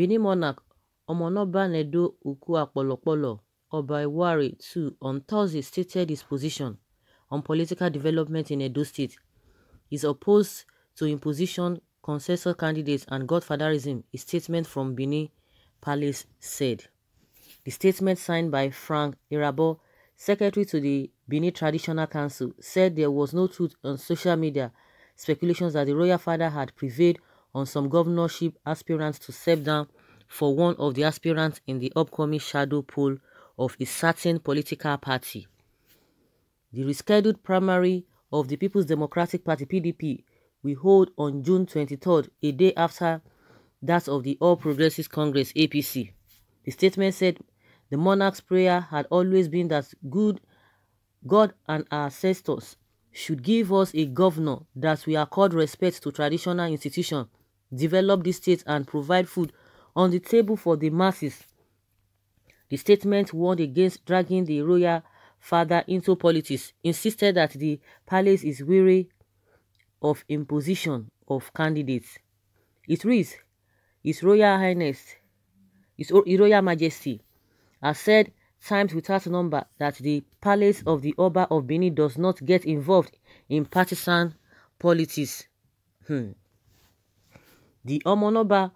Benin monarch N'Edo Ukuapolopolo Oba Ewuare II on Thursday stated his position on political development in Edo State. He's opposed to imposition, consensus candidates and godfatherism, a statement from Benin Palace said. The statement signed by Frank Irabor, secretary to the Benin Traditional Council, said there was no truth on social media speculations that the royal father had prevailed on some governorship aspirants to step down for one of the aspirants in the upcoming shadow poll of a certain political party. The rescheduled primary of the People's Democratic Party PDP will hold on June 23rd, a day after that of the All Progressives Congress APC. The statement said the monarch's prayer had always been that good God and our ancestors should give us a governor that will accord respect to traditional institutions, develop the state and provide food on the table for the masses. The statement warned against dragging the royal father into politics, insisted that the palace is weary of imposition of candidates. It reads, His Royal Highness, His Royal Majesty, has said times without number that the palace of the Oba of Benin does not get involved in partisan politics. Hmm. The Omonoba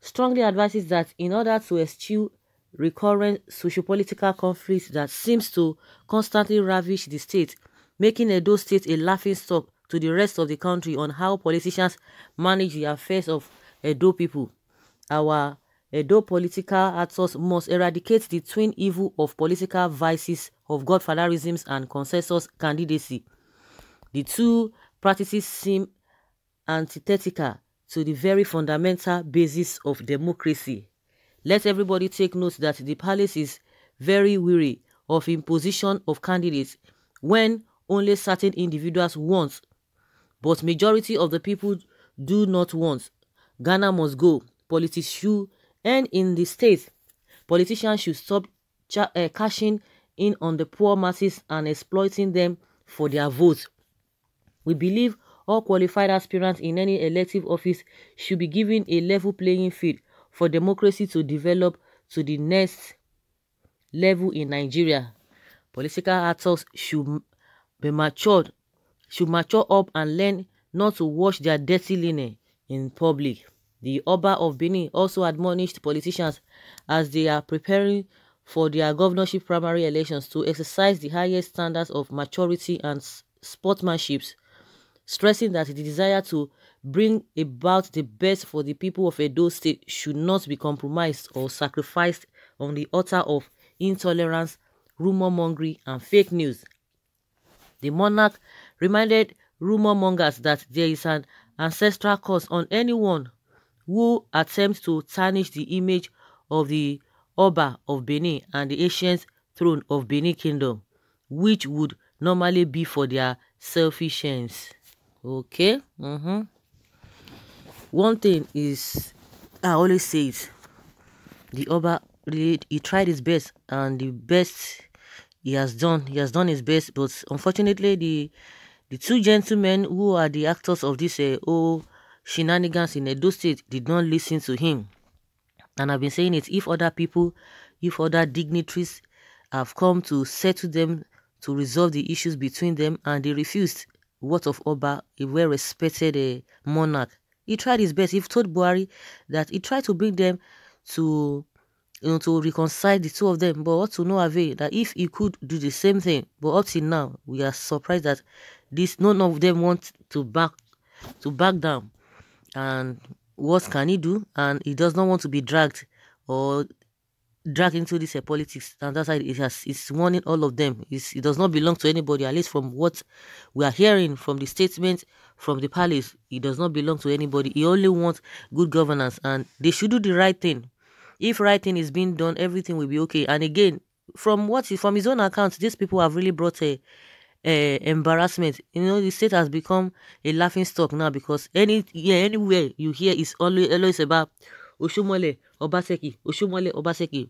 strongly advises that in order to eschew recurrent socio-political conflicts that seems to constantly ravish the state, making Edo State a laughingstock to the rest of the country on how politicians manage the affairs of Edo people. Our Edo political actors must eradicate the twin evil of political vices of godfatherism and consensus candidacy. The two practices seem antithetical to the very fundamental basis of democracy. Let everybody take note that the palace is very weary of imposition of candidates when only certain individuals want, but majority of the people do not want. Ghana must go. Politics should end in the state. Politicians should stop uh, cashing in on the poor masses and exploiting them for their votes. We believe all qualified aspirants in any elective office should be given a level playing field for democracy to develop to the next level in Nigeria. Political actors should be matured, should mature up and learn not to wash their dirty linen in public. The Oba of Benin also admonished politicians as they are preparing for their governorship primary elections to exercise the highest standards of maturity and sportsmanship stressing that the desire to bring about the best for the people of Edo State should not be compromised or sacrificed on the altar of intolerance, rumor mongering, and fake news. The monarch reminded rumor mongers that there is an ancestral curse on anyone who attempts to tarnish the image of the Oba of Benin and the ancient throne of Benin Kingdom, which would normally be for their selfish ends. Okay. Mm-hmm. One thing is, I always say it. The Oba really he tried his best, and the best he has done, he has done his best. But unfortunately, the the two gentlemen who are the actors of this uh, oh shenanigans in Edo State did not listen to him. And I've been saying it. If other people, if other dignitaries have come to settle them to resolve the issues between them, and they refused, what of Oba, a well-respected uh, monarch? He tried his best. He told Buhari that he tried to bring them to, you know, to reconcile the two of them. But what to no avail that if he could do the same thing, but up till now, we are surprised that this none of them want to back to back down. And what can he do? And he does not want to be dragged or drag into this uh, politics and that's why it has it's warning all of them. It's, it does not belong to anybody at least from what we are hearing from the statement from the palace it does not belong to anybody. He only wants good governance and they should do the right thing. If right thing is being done everything will be okay. And again from what from his own account these people have really brought a, a embarrassment. You know the state has become a laughing stock now because any yeah anywhere you hear is always always about Oshiomhole, Obaseki, Oshiomhole, Obaseki.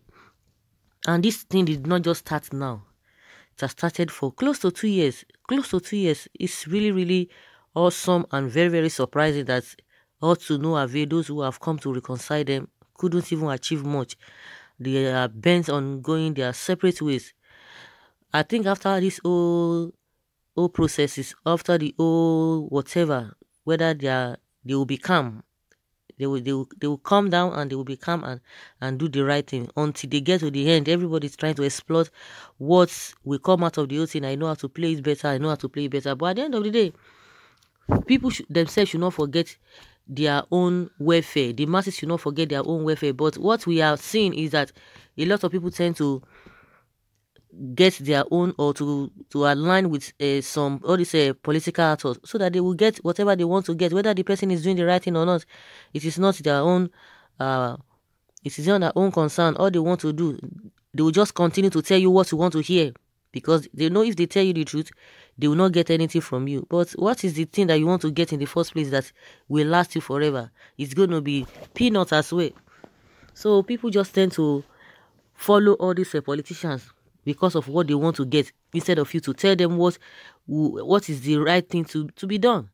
And this thing did not just start now. It has started for close to two years. Close to two years. It's really, really awesome and very, very surprising that all to no avail those who have come to reconcile them couldn't even achieve much. They are bent on going their separate ways. I think after this whole whole processes, after the whole whatever, whether they are they will become they will, they will they will calm down and they will become and and do the right thing until they get to the end. Everybody's trying to exploit what will come out of the whole thing. I know how to play it better. I know how to play it better. But at the end of the day, people themselves should not forget their own welfare. The masses should not forget their own welfare. But what we are seeing is that a lot of people tend to get their own or to to align with uh, some all these uh, political actors so that they will get whatever they want to get whether the person is doing the right thing or not. It is not their own uh it is not their own concern. All they want to do they will just continue to tell you what you want to hear because they know if they tell you the truth they will not get anything from you. But what is the thing that you want to get in the first place that will last you forever? It's going to be peanuts as well so people just tend to follow all these uh, politicians because of what they want to get instead of you to tell them what what is the right thing to, to be done.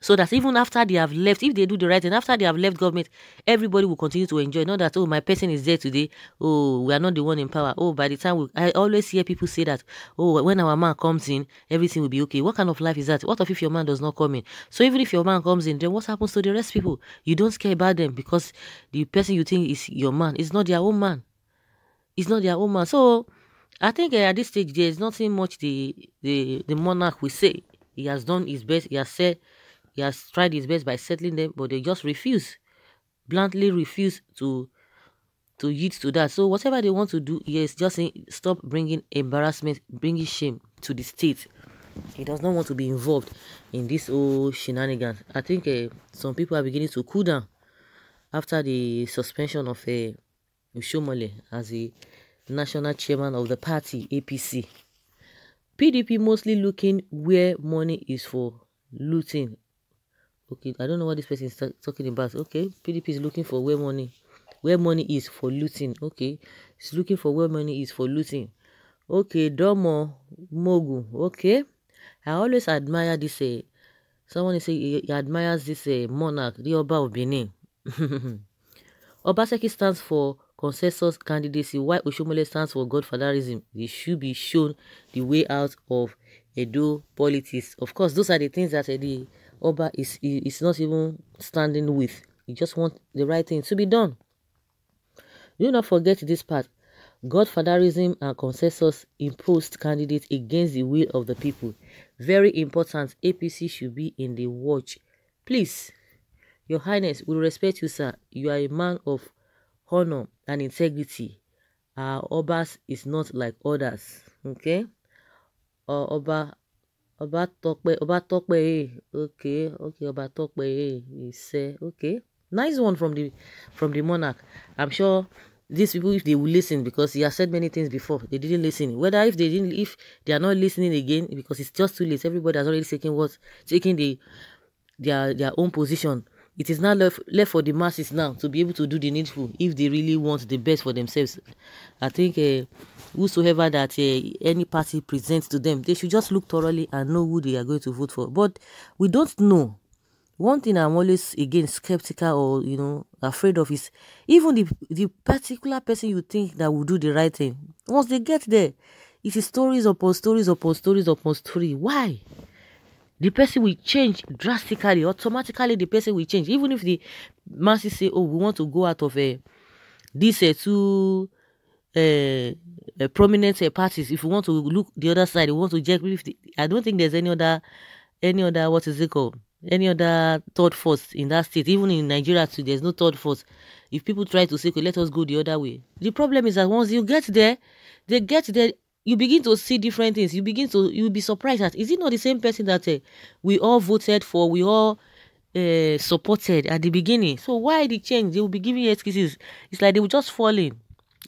So that even after they have left, if they do the right thing, after they have left government, everybody will continue to enjoy. Not that, oh, my person is there today. Oh, we are not the one in power. Oh, by the time we, I always hear people say that, oh, when our man comes in, everything will be okay. What kind of life is that? What if your man does not come in? So even if your man comes in, then what happens to the rest people? You don't care about them because the person you think is your man is not their own man. It's not their own man. So I think uh, at this stage there is nothing much the the the monarch will say. He has done his best. He has said he has tried his best by settling them, but they just refuse, bluntly refuse to to yield to that. So whatever they want to do, is just stop bringing embarrassment, bringing shame to the state. He does not want to be involved in this whole shenanigans. I think uh, some people are beginning to cool down after the suspension of uh, Oshiomhole as the national chairman of the party, APC. PDP mostly looking where money is for looting. Okay, I don't know what this person is talking about. Okay, PDP is looking for where money, where money is for looting. Okay, it's looking for where money is for looting. Okay, Domo Mogu. Okay, I always admire this. Uh, someone say he, he admires this uh, monarch, the Oba of Benin. Obaseki stands for consensus candidacy while Oshiomhole stands for godfatherism. They should be shown the way out of Edo politics. Of course, those are the things that the Oba is, is not even standing with. He just want the right thing to be done. Do not forget this part. Godfatherism and consensus imposed candidates against the will of the people. Very important. APC should be in the watch. Please, Your Highness, we respect you, sir. You are a man of honor and integrity. Our Obas is not like others. Okay? Uh, Oba Oba Tokpe Oba Tokpe okay okay Oba Tokpe he say okay nice one from the from the monarch I'm sure these people if they will listen because he has said many things before they didn't listen whether if they didn't if they are not listening again because it's just too late everybody has already taken what taking the their their own position it is now left, left for the masses now to be able to do the needful if they really want the best for themselves. I think uh, whosoever that uh, any party presents to them, they should just look thoroughly and know who they are going to vote for. But we don't know. One thing I'm always again skeptical or you know afraid of is even the the particular person you think that will do the right thing. Once they get there, it is stories upon stories upon stories upon story. Why? The person will change drastically automatically the person will change. Even if the masses say oh we want to go out of uh, these uh, two uh, prominent parties. If we want to look the other side we want to check if the, i don't think there's any other any other what is it called? Any other third force in that state. Even in nigeria too there's no third force. If people try to say okay let us go the other way. The problem is that once you get there they get there you begin to see different things. You begin to you'll be surprised that is it not the same person that uh, we all voted for, we all uh, supported at the beginning. So why the change? They will be giving excuses. It's like they will just fall in.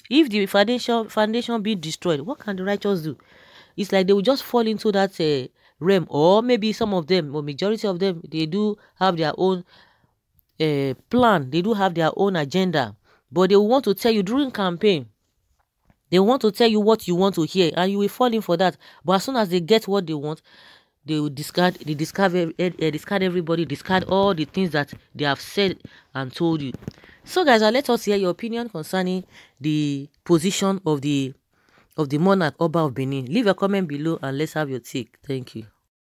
If the foundation foundation be destroyed, what can the righteous do? It's like they will just fall into that uh, realm, or maybe some of them, or majority of them, they do have their own plan. They do have their own agenda, but they will want to tell you during campaign they want to tell you what you want to hear, and you will fall in for that. But as soon as they get what they want, they will discard, they discard, uh, discard everybody, discard all the things that they have said and told you. So guys, uh, let us hear your opinion concerning the position of the of the monarch Oba of Benin. Leave a comment below and let's have your take. Thank you.